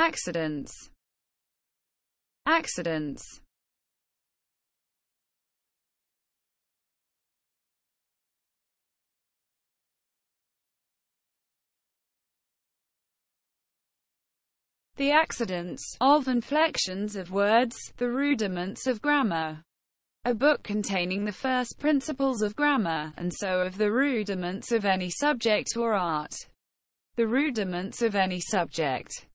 accidence, accidence, the accidents of inflections of words, the rudiments of grammar. A book containing the first principles of grammar, and so of the rudiments of any subject or art. The rudiments of any subject.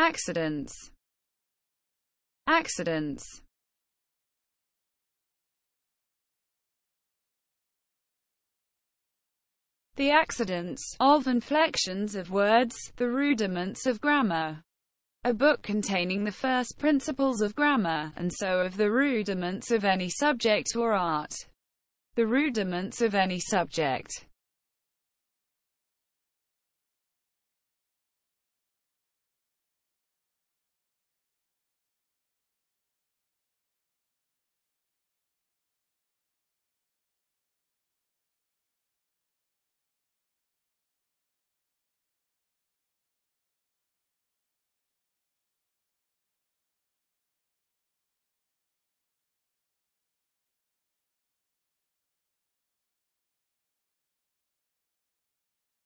Accidence. Accidence. the accidents of inflections of words, the rudiments of grammar. A book containing the first principles of grammar, and so of the rudiments of any subject or art. The rudiments of any subject.